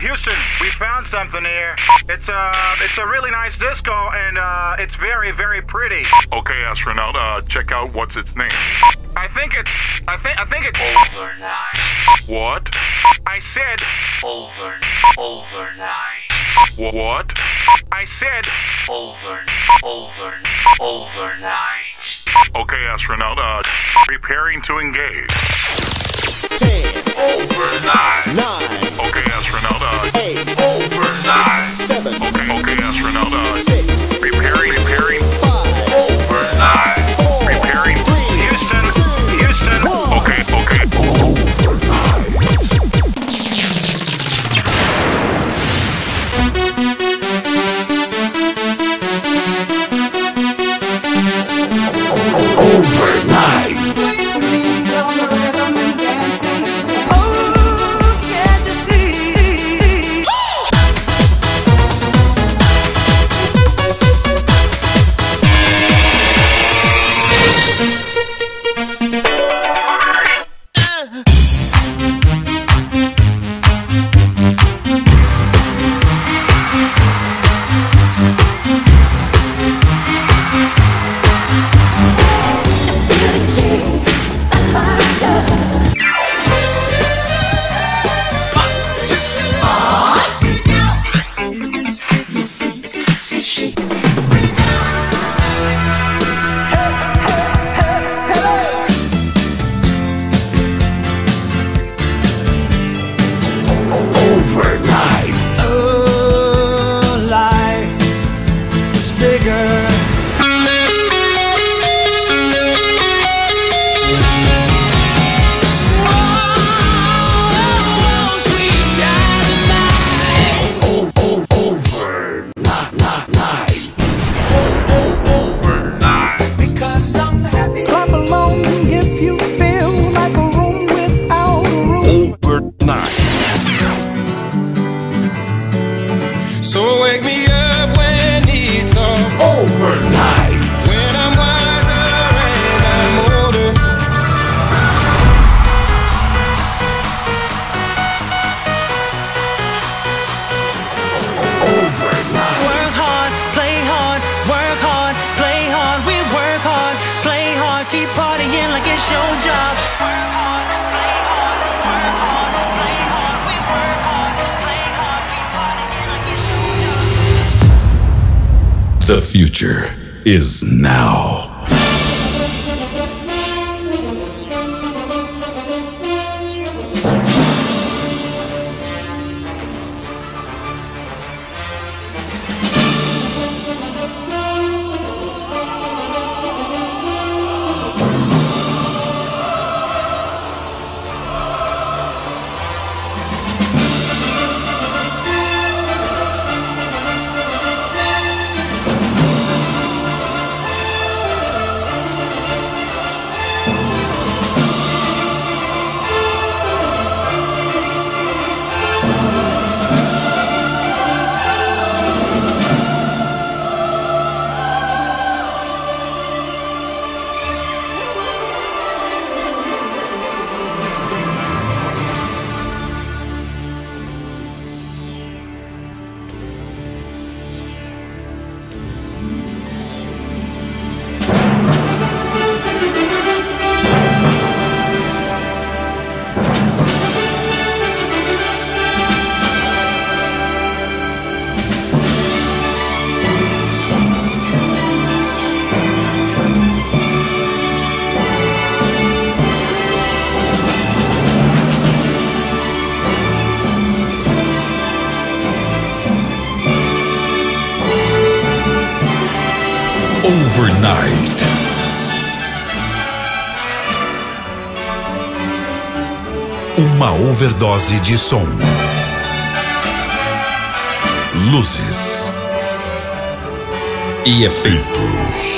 Houston, uh, Houston, we found something here. It's a, it's a really nice disco, and uh, it's very, very pretty. Okay, astronaut, uh, check out what's its name. I think it's, I think, I think it's. Overnight. What? I said, Over. Overnight. Wh- What? I said, Over. Over. Overnight. Okay, astronaut, uh, preparing to engage. Ten, Overnight. nine, Okay, astronaut, uh, future is now. Overnight. Uma overdose de som. Luzes. E efeitos.